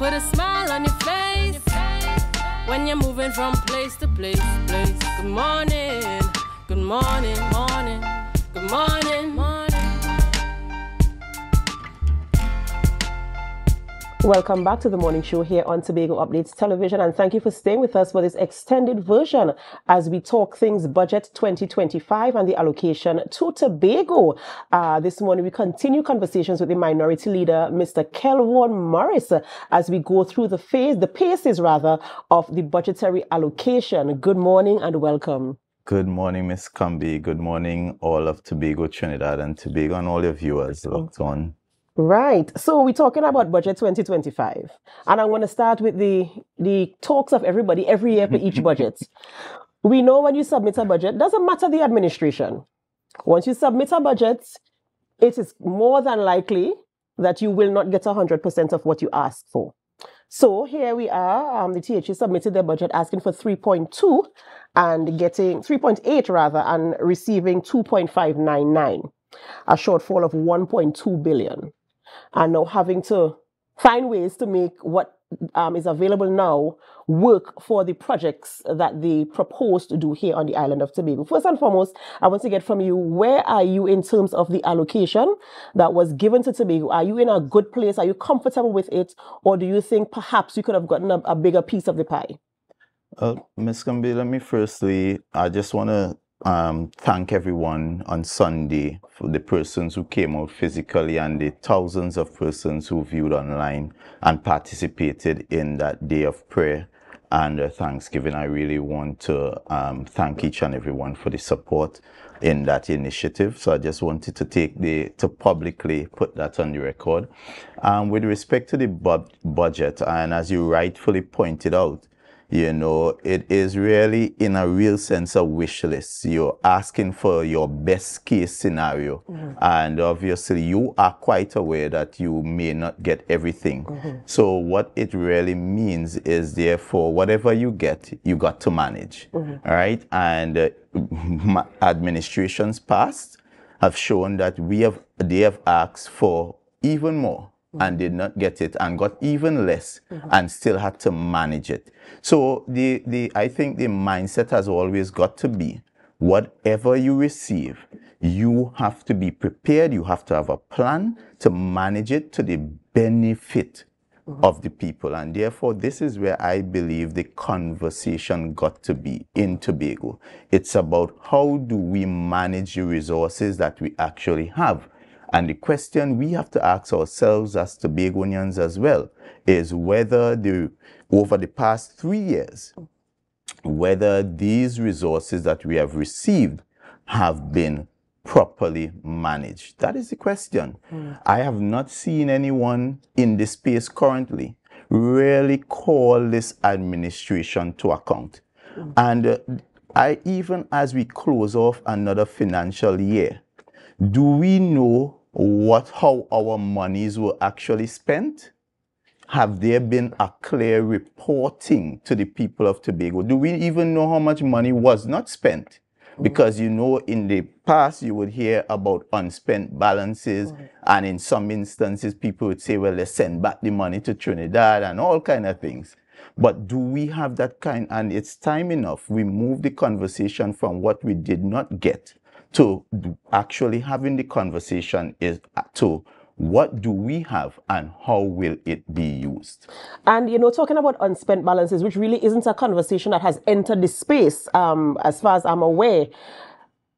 put a smile on your face when you're moving from place to place, place. Good morning, good morning, morning, good morning, morning. Welcome back to the morning show here on Tobago Updates Television, and thank you for staying with us for this extended version as we talk things budget 2025 and the allocation to Tobago. Uh, this morning, we continue conversations with the minority leader, Mr. Kelvon Morris, as we go through the phase, the paces rather, of the budgetary allocation. Good morning and welcome. Good morning, Miss Combie. Good morning, all of Tobago, Trinidad, and Tobago, and all your viewers locked on. Right. So we're talking about budget 2025. And I'm going to start with the the talks of everybody every year for each budget. we know when you submit a budget, doesn't matter the administration. Once you submit a budget, it is more than likely that you will not get 100% of what you ask for. So here we are. Um, the THA submitted their budget asking for 3.2 and getting 3.8 rather and receiving 2.599, a shortfall of 1.2 billion and now having to find ways to make what um, is available now work for the projects that they propose to do here on the island of Tobago. First and foremost, I want to get from you where are you in terms of the allocation that was given to Tobago? Are you in a good place? Are you comfortable with it? Or do you think perhaps you could have gotten a, a bigger piece of the pie? Uh, Ms. Combie, let me firstly, I just want to um, thank everyone on Sunday for the persons who came out physically and the thousands of persons who viewed online and participated in that day of prayer and uh, Thanksgiving. I really want to um, thank each and everyone for the support in that initiative. So I just wanted to take the to publicly put that on the record. Um, with respect to the bu- budget, and as you rightfully pointed out, you know, it is really in a real sense a wish list. You're asking for your best case scenario. Mm-hmm. And obviously you are quite aware that you may not get everything. Mm-hmm. So what it really means is therefore whatever you get, you got to manage. Mm-hmm. Right? And uh, administrations past have shown that we have, they have asked for even more mm-hmm. and did not get it and got even less mm-hmm. and still had to manage it. So the, the, I think the mindset has always got to be whatever you receive, you have to be prepared. You have to have a plan to manage it to the benefit mm-hmm. of the people. And therefore, this is where I believe the conversation got to be in Tobago. It's about how do we manage the resources that we actually have and the question we have to ask ourselves as Tobagonians as well is whether the, over the past three years, whether these resources that we have received have been properly managed. That is the question. Mm. I have not seen anyone in this space currently really call this administration to account. Mm. And uh, I, even as we close off another financial year, do we know what how our monies were actually spent? Have there been a clear reporting to the people of Tobago? Do we even know how much money was not spent? Because you know, in the past, you would hear about unspent balances, and in some instances, people would say, "Well, let's send back the money to Trinidad," and all kind of things. But do we have that kind? And it's time enough. We move the conversation from what we did not get to actually having the conversation is uh, to what do we have and how will it be used? And you know, talking about unspent balances, which really isn't a conversation that has entered the space, um, as far as I'm aware.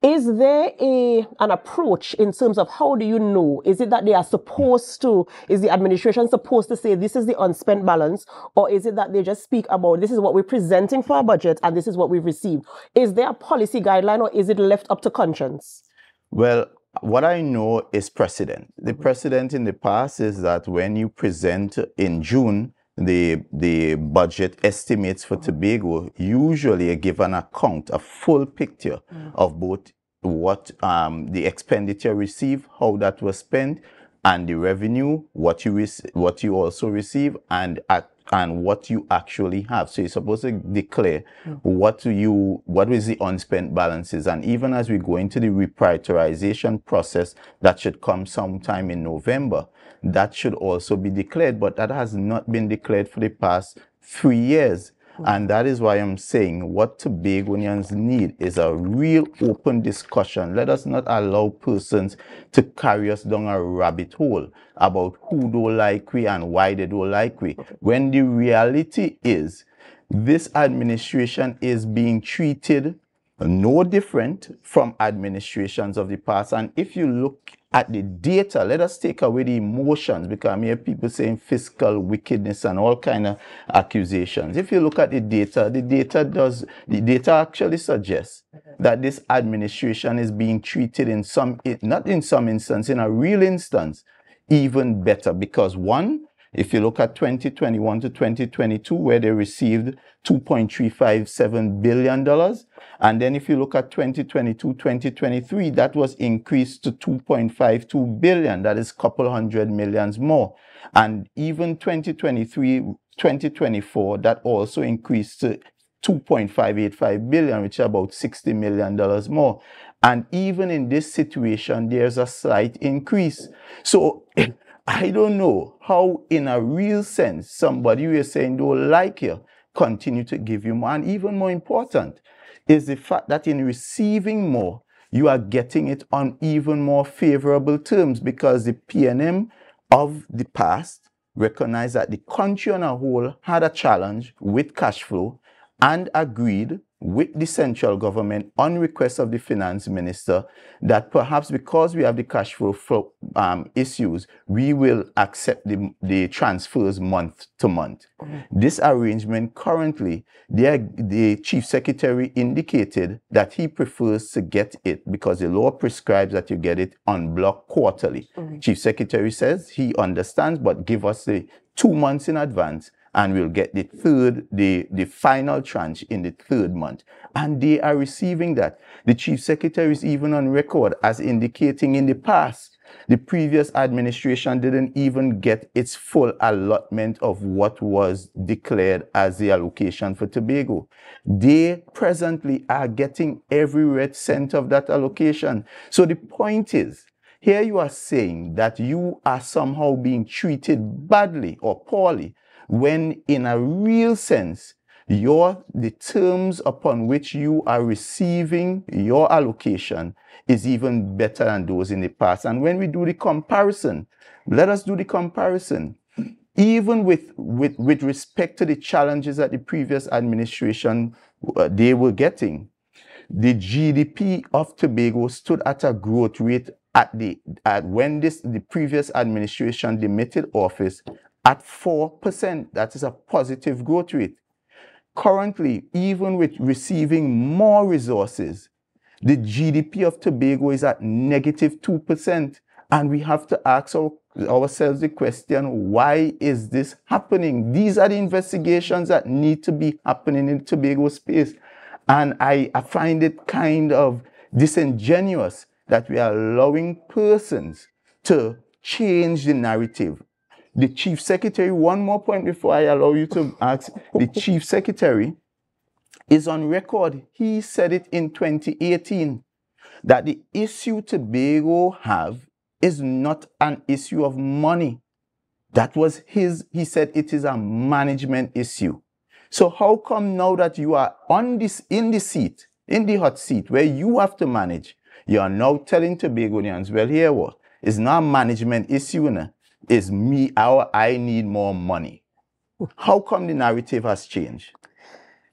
Is there a an approach in terms of how do you know? Is it that they are supposed to, is the administration supposed to say this is the unspent balance, or is it that they just speak about this is what we're presenting for our budget and this is what we've received? Is there a policy guideline or is it left up to conscience? Well, what I know is precedent. The precedent in the past is that when you present in June, the the budget estimates for Tobago usually give an account, a full picture mm. of both what um, the expenditure received, how that was spent, and the revenue, what you what you also receive, and at, and what you actually have. So you're supposed to declare hmm. what do you, what is the unspent balances. And even as we go into the reprioritization process that should come sometime in November, that should also be declared. But that has not been declared for the past three years. And that is why I'm saying what Tobagonians need is a real open discussion. Let us not allow persons to carry us down a rabbit hole about who don't like we and why they don't like we. When the reality is this administration is being treated no different from administrations of the past. And if you look at the data, let us take away the emotions because I hear people saying fiscal wickedness and all kind of accusations. If you look at the data, the data does the data actually suggests that this administration is being treated in some not in some instance, in a real instance, even better. Because one, if you look at 2021 to 2022, where they received $2.357 billion, and then if you look at 2022, 2023, that was increased to 2.52 billion. That is a couple hundred millions more. And even 2023, 2024, that also increased to 2.585 billion, which is about 60 million dollars more. And even in this situation, there's a slight increase. So I don't know how, in a real sense, somebody who is saying don't like you continue to give you more. And even more important, is the fact that in receiving more, you are getting it on even more favorable terms because the PNM of the past recognized that the country on a whole had a challenge with cash flow and agreed with the central government on request of the finance minister that perhaps because we have the cash flow for, um, issues, we will accept the, the transfers month to month. Mm-hmm. This arrangement currently, the, the chief secretary indicated that he prefers to get it because the law prescribes that you get it on block quarterly. Mm-hmm. Chief secretary says he understands, but give us the two months in advance and we'll get the third, the, the final tranche in the third month. And they are receiving that. The chief secretary is even on record as indicating in the past, the previous administration didn't even get its full allotment of what was declared as the allocation for Tobago. They presently are getting every red cent of that allocation. So the point is, here you are saying that you are somehow being treated badly or poorly when in a real sense, your the terms upon which you are receiving your allocation is even better than those in the past. And when we do the comparison, let us do the comparison. Even with, with, with respect to the challenges that the previous administration uh, they were getting, the GDP of Tobago stood at a growth rate at the at when this the previous administration demitted office at 4%. That is a positive growth rate. Currently, even with receiving more resources, the GDP of Tobago is at negative 2%. And we have to ask our, ourselves the question why is this happening? These are the investigations that need to be happening in Tobago space. And I, I find it kind of disingenuous that we are allowing persons to change the narrative the chief secretary, one more point before I allow you to ask, the chief secretary is on record. He said it in 2018 that the issue Tobago have is not an issue of money. That was his, he said it is a management issue. So how come now that you are on this, in the seat, in the hot seat where you have to manage, you are now telling Tobagonians, well, here what? It's not a management issue. Now is me, our, I need more money. How come the narrative has changed?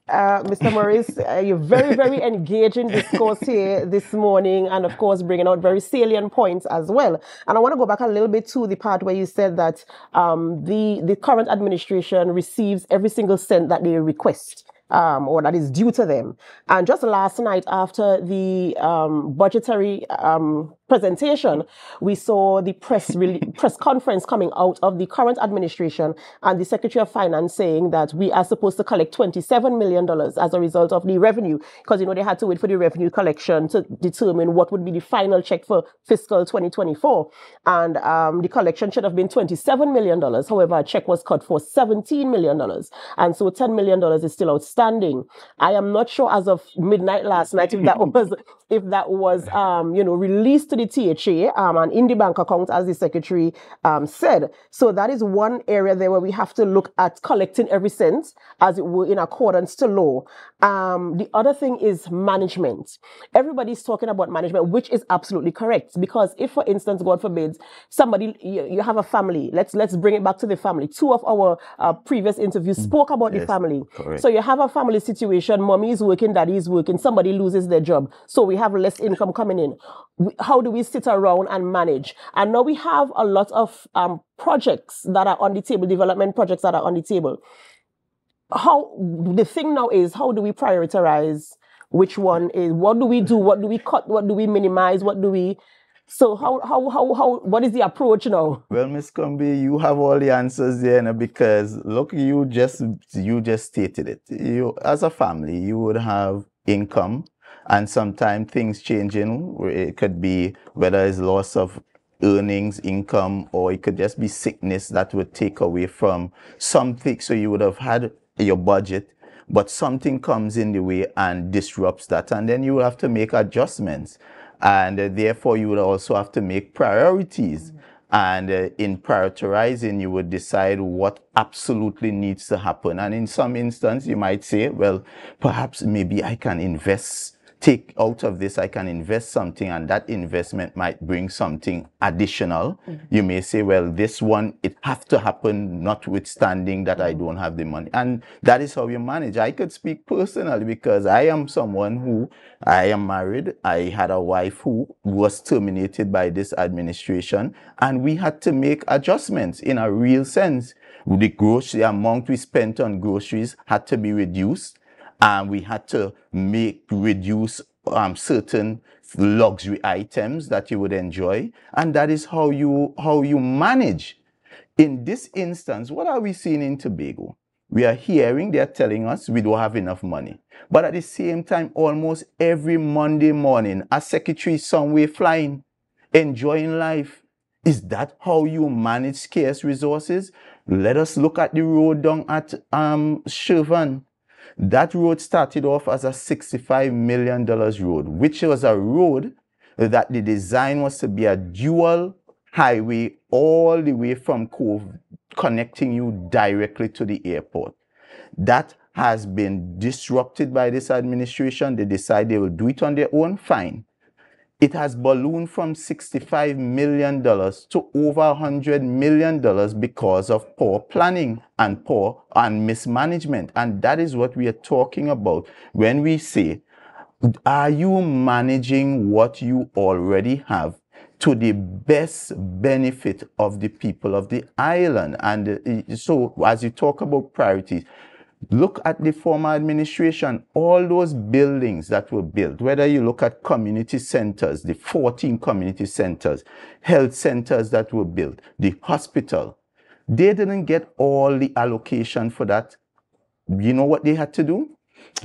Uh, Mr. Morris, uh, you're very, very engaging discourse here this morning, and of course, bringing out very salient points as well. And I want to go back a little bit to the part where you said that um, the the current administration receives every single cent that they request um, or that is due to them. And just last night, after the um, budgetary um, presentation, we saw the press press conference coming out of the current administration and the Secretary of Finance saying that we are supposed to collect $27 million as a result of the revenue, because you know they had to wait for the revenue collection to determine what would be the final check for fiscal 2024. And um, the collection should have been $27 million. However, a check was cut for $17 million. And so $10 million is still outstanding. I am not sure as of midnight last night if that was if that was um, you know released to the THA um, and in the bank account as the secretary um, said. So that is one area there where we have to look at collecting every cent as it were in accordance to law. Um, the other thing is management. Everybody's talking about management, which is absolutely correct because if, for instance, God forbid, somebody you, you have a family. Let's let's bring it back to the family. Two of our uh, previous interviews mm. spoke about yes, the family. Correct. So you have a family situation. Mommy is working, daddy is working. Somebody loses their job, so we have less income coming in. How do we sit around and manage? And now we have a lot of um, projects that are on the table, development projects that are on the table. How the thing now is how do we prioritize which one is what do we do? What do we cut? What do we minimize? What do we so how how how how what is the approach now? Well, Miss Combie, you have all the answers there now because look, you just you just stated it. You as a family, you would have income and sometimes things changing. It could be whether it's loss of earnings, income, or it could just be sickness that would take away from something. So you would have had your budget, but something comes in the way and disrupts that, and then you will have to make adjustments and uh, therefore you would also have to make priorities. And uh, in prioritizing, you would decide what absolutely needs to happen. And in some instance, you might say, well, perhaps maybe I can invest take out of this, I can invest something and that investment might bring something additional. Mm-hmm. You may say, well, this one, it have to happen notwithstanding that I don't have the money. And that is how you manage. I could speak personally because I am someone who, I am married. I had a wife who was terminated by this administration and we had to make adjustments in a real sense. The grocery amount we spent on groceries had to be reduced and we had to make reduce um, certain luxury items that you would enjoy. And that is how you how you manage. In this instance what are we seeing in tobago? We are hearing they're telling us we don't have enough money. But at the same time almost every monday morning a secretary is somewhere flying enjoying life. Is that how you manage scarce resources? Let us look at the road down at um that road started off as a $65 million road, which was a road that the design was to be a dual highway all the way from Cove, connecting you directly to the airport. That has been disrupted by this administration. They decide they will do it on their own, fine it has ballooned from $65 million to over $100 million because of poor planning and poor and mismanagement. And that is what we are talking about when we say, are you managing what you already have to the best benefit of the people of the island? And uh, so as you talk about priorities, Look at the former administration, all those buildings that were built, whether you look at community centers, the 14 community centers, health centers that were built, the hospital, they didn't get all the allocation for that. You know what they had to do?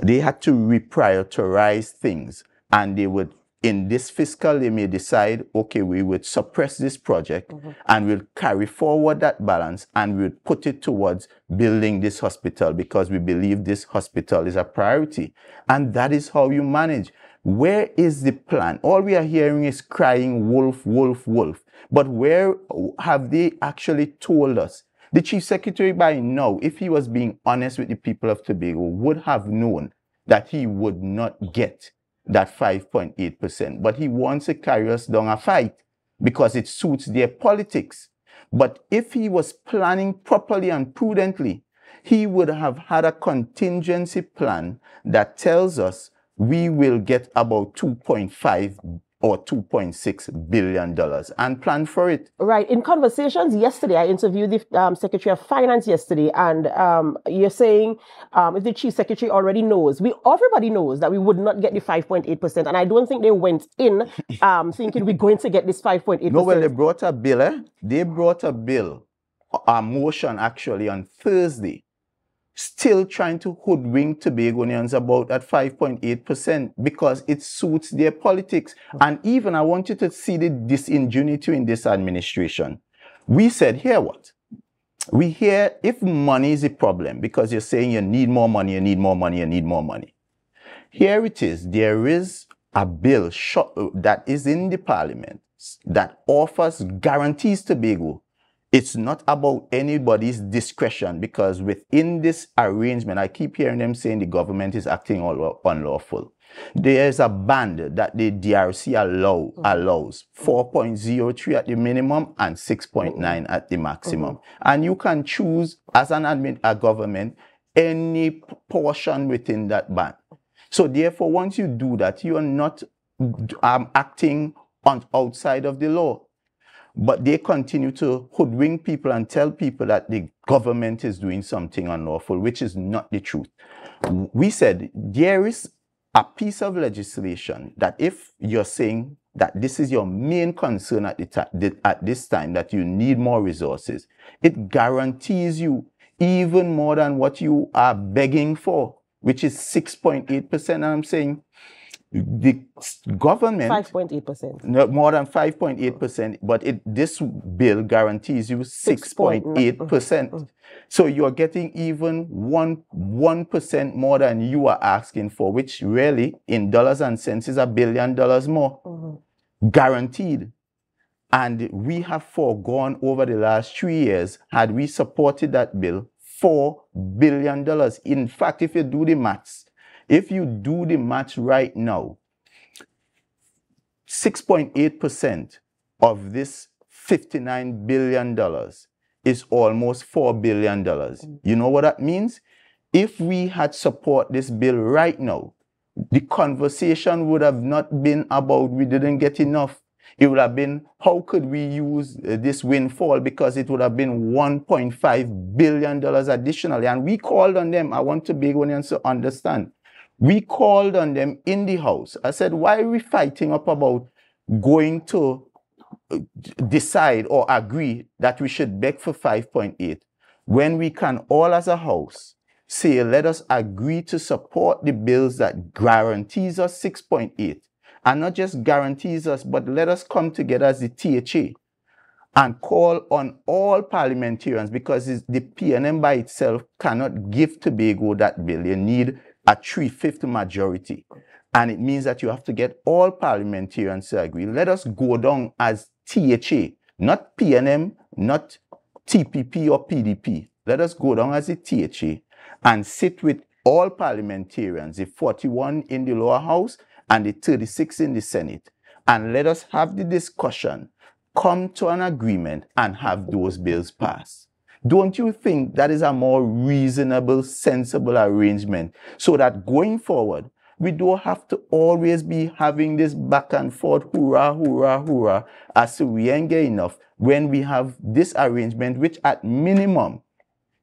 They had to reprioritize things and they would in this fiscal, they may decide, okay, we would suppress this project mm-hmm. and we'll carry forward that balance and we'll put it towards building this hospital because we believe this hospital is a priority. And that is how you manage. Where is the plan? All we are hearing is crying wolf, wolf, wolf. But where have they actually told us? The chief secretary by now, if he was being honest with the people of Tobago, would have known that he would not get that 5.8%. But he wants to carry us down a fight because it suits their politics. But if he was planning properly and prudently, he would have had a contingency plan that tells us we will get about 2.5 or 2.6 billion dollars and plan for it. Right. In conversations yesterday, I interviewed the um, Secretary of Finance yesterday, and um, you're saying um, if the Chief Secretary already knows, we everybody knows that we would not get the 5.8 percent, and I don't think they went in um, thinking we're going to get this 5.8 percent. No, well, they brought a bill. Eh? They brought a bill, a motion actually on Thursday still trying to hoodwink Tobagonians about that 5.8% because it suits their politics. And even I want you to see the disingenuity in this administration. We said, here what? We hear if money is a problem because you're saying you need more money, you need more money, you need more money. Here it is. There is a bill uh, that is in the parliament that offers guarantees to Tobago it's not about anybody's discretion because within this arrangement, I keep hearing them saying the government is acting unlawful. There's a band that the DRC allow, mm-hmm. allows 4.03 at the minimum and 6.9 mm-hmm. at the maximum. Mm-hmm. And you can choose as an admin, a government any portion within that band. So therefore, once you do that, you are not um, acting on outside of the law. But they continue to hoodwink people and tell people that the government is doing something unlawful, which is not the truth. We said there is a piece of legislation that if you're saying that this is your main concern at, the at this time, that you need more resources, it guarantees you even more than what you are begging for, which is 6.8%. And I'm saying the government 5.8% no, more than 5.8% but it this bill guarantees you 6.8% so you're getting even 1 1% more than you are asking for which really in dollars and cents is a billion dollars more. Mm-hmm. guaranteed. And we have foregone over the last 3 years had we supported that bill 4 billion dollars. In fact if you do the maths if you do the math right now, 6.8% of this $59 billion is almost $4 billion. You know what that means? If we had support this bill right now, the conversation would have not been about we didn't get enough. It would have been how could we use uh, this windfall because it would have been 1.5 billion dollars additionally. And we called on them. I want to beg one to understand. We called on them in the house. I said, why are we fighting up about going to uh, decide or agree that we should beg for 5.8 when we can all as a house say, let us agree to support the bills that guarantees us 6.8 and not just guarantees us, but let us come together as the THA and call on all parliamentarians because the PNM by itself cannot give Tobago that bill. You need a three-fifth majority. And it means that you have to get all parliamentarians to agree. Let us go down as THA, not PNM, not TPP or PDP. Let us go down as a THA and sit with all parliamentarians, the 41 in the lower house and the 36 in the Senate. And let us have the discussion, come to an agreement, and have those bills passed. Don't you think that is a more reasonable, sensible arrangement so that going forward, we don't have to always be having this back and forth, hurrah, hurrah, hurrah, as we ain't get enough when we have this arrangement, which at minimum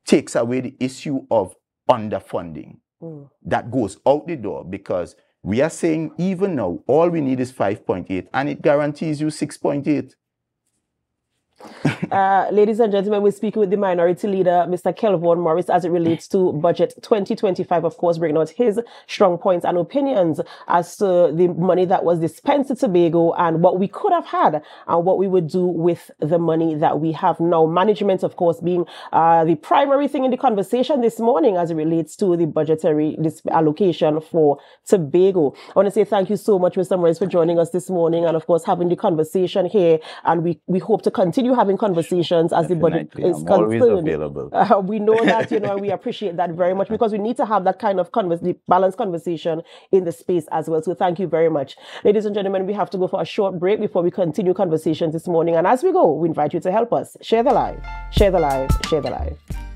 takes away the issue of underfunding. Mm. That goes out the door because we are saying even now, all we need is 5.8 and it guarantees you 6.8. Uh, ladies and gentlemen, we're speaking with the minority leader, Mr. Kelvon Morris, as it relates to budget 2025, of course, bringing out his strong points and opinions as to the money that was dispensed to Tobago and what we could have had and what we would do with the money that we have now. Management, of course, being uh, the primary thing in the conversation this morning as it relates to the budgetary allocation for Tobago. I want to say thank you so much, Mr. Morris, for joining us this morning and, of course, having the conversation here. And we, we hope to continue having conversations as the body is I'm concerned. Uh, we know that, you know, we appreciate that very much because we need to have that kind of convers- balanced conversation in the space as well. So thank you very much. Ladies and gentlemen, we have to go for a short break before we continue conversations this morning. And as we go, we invite you to help us. Share the live, share the live, share the live.